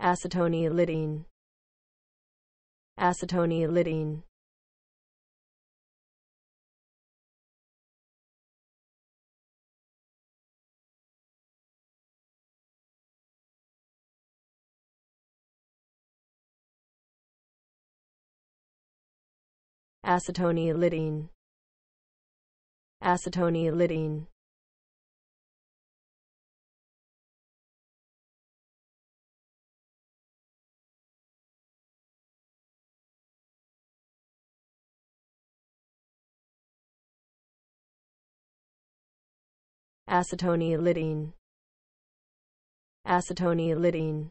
acetonylidene acetonylidene acetonylidene acetonylidene acetonylidine acetonylidine